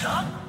さ